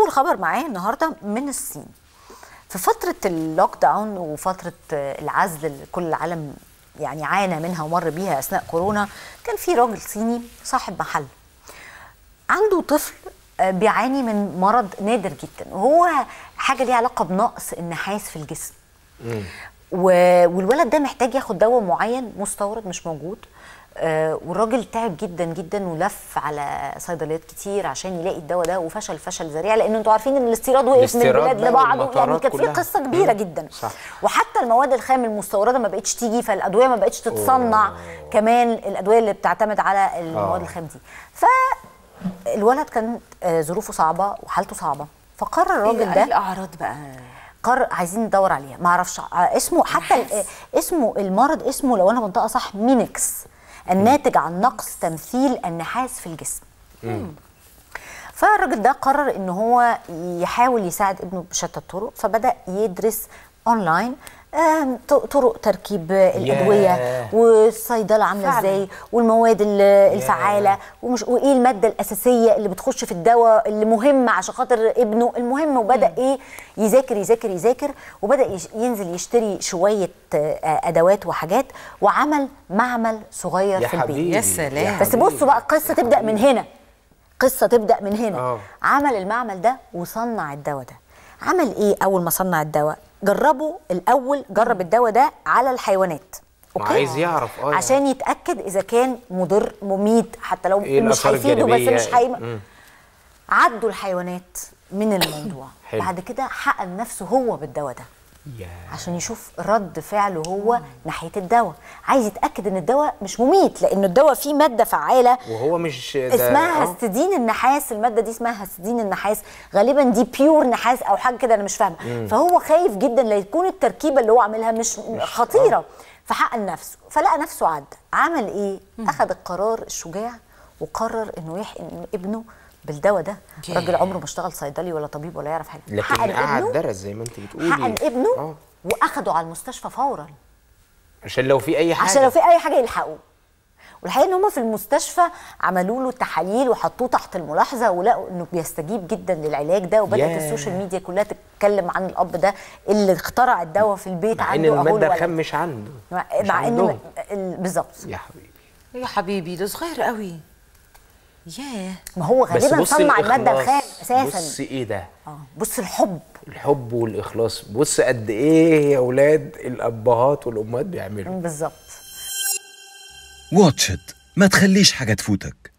أول خبر معايا النهارده من الصين. في فترة ال lockdown وفترة العزل اللي كل العالم يعني عانى منها ومر بيها أثناء كورونا كان في راجل صيني صاحب محل عنده طفل بيعاني من مرض نادر جدا. وهو حاجة ليها علاقة بنقص النحاس في الجسم. والولد ده محتاج ياخد دواء معين مستورد مش موجود. آه، والراجل تعب جدا جدا ولف على صيدليات كتير عشان يلاقي الدواء ده وفشل فشل ذريع لأن أنتوا عارفين إن الاستيراد وقف من الاستيراد البلاد لبعض يعني كانت في. قصة كبيرة. جدا صح. وحتى المواد الخام المستوردة ما بقتش تيجي فالأدوية ما بقتش تتصنع كمان الأدوية اللي بتعتمد على المواد آه. الخام دي فالولد كان آه، ظروفه صعبة وحالته صعبة فقرر الراجل إيه ده الأعراض بقى قرر عايزين ندور عليها ما أعرفش اسمه حتى. اسمه المرض اسمه لو أنا بنطقه صح مينكس الناتج عن نقص تمثيل النحاس في الجسم. فالراجل ده قرر إن هو يحاول يساعد ابنه بشتى الطرق فبدأ يدرس اونلاين طرق تركيب الأدوية ياه. والصيدلة عاملة. إزاي والمواد ال- الفعالة ومش وإيه المادة الأساسية اللي بتخش في الدواء اللي مهمه عشان خاطر ابنه؟ المهم وبدأ إيه؟ يذاكر يذاكر يذاكر وبدأ ينزل يشتري شوية آه، أدوات وحاجات وعمل معمل صغير يا في البيت. حبيبي يا سلام. بس بصوا بقى القصة تبدأ من هنا. قصة تبدأ من هنا. آه. عمل المعمل ده وصنع الدواء ده. عمل إيه أول ما صنع الدواء؟ جربه الأول جرب الدواء ده على الحيوانات ما عايز يعرف آه عشان يتأكد إذا كان مضر مميت حتى لو إيه مش هيفيده بس؟ مش هي. عدوا الحيوانات من الموضوع. بعد كده حقن نفسه هو بالدواء ده يا عشان يشوف رد فعله هو ناحية الدواء. عايز يتأكد إن الدواء مش مميت لأن الدواء فيه مادة فعالة. وهو مش ده اسمها آه. هستidine النحاس المادة دي اسمها هستidine النحاس. غالبا دي بيور نحاس أو حاجة كده أنا مش فاهمة. فهو خايف جدا لا يكون التركيبة اللي هو عاملها مش, خطيرة. فحقن نفسه. فلقى نفسه عدى عمل إيه؟ أخذ القرار الشجاع وقرر إنه يحقن ابنه بالدواء ده. راجل عمره ما اشتغل صيدلي ولا طبيب ولا يعرف حاجة. لكن حقن قعد ابنه درس زي ما انت بتقولي. حقن ابنه آه. واخده على المستشفى فورا. عشان لو في أي حاجة. عشان لو في أي حاجة يلحقوه. والحقيقة إن هم في المستشفى عملوا له تحاليل وحطوه تحت الملاحظة ولقوا إنه بيستجيب جدا للعلاج ده وبدأت ياه. ال social media كلها تتكلم عن الأب ده اللي اخترع الدواء في البيت مع إن عنده أهو المادة الولد. الخام مش عنده. مع, مش مع انه بالظبط. يا حبيبي. يا حبيبي ده صغير قوي. ياه. ما هو غالبا بص صنع الماده. الخام بص أساسا. إيه ده؟ آه بص الحب. الحب والإخلاص. بص قد إيه يا أولاد الأبهات والأمهات بيعملوا. بالظبط. واتش ما تخليش حاجة تفوتك.